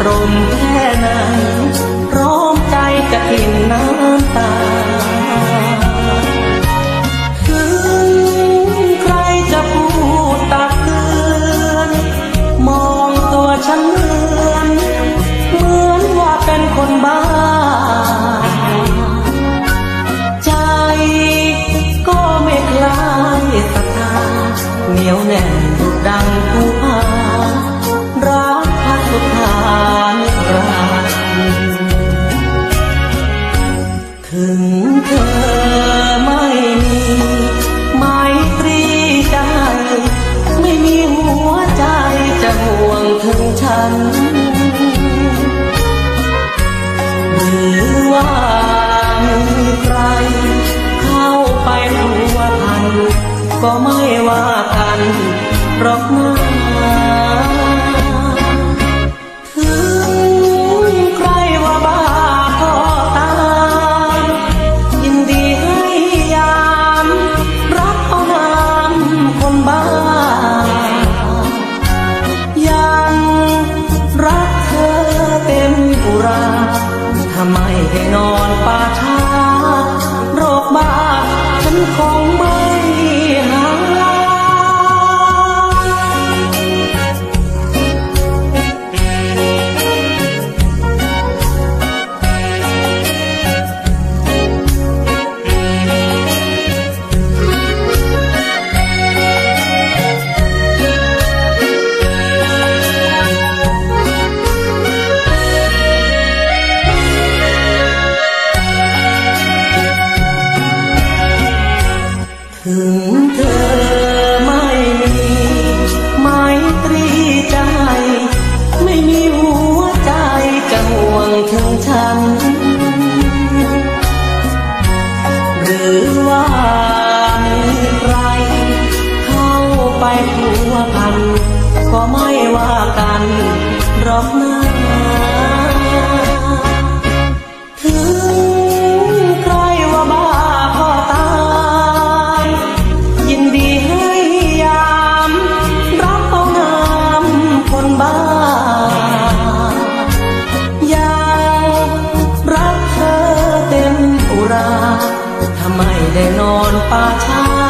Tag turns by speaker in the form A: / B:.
A: ត្រម ถึงเธอไม่มีไมตรีใจไม่มีหัวใจจะห่วงถึงฉัน หรือว่ามีใคร เข้าไปรู้ว่าพัน ก็ไม่ว่ากันหรอกนะ my Love. 我把它。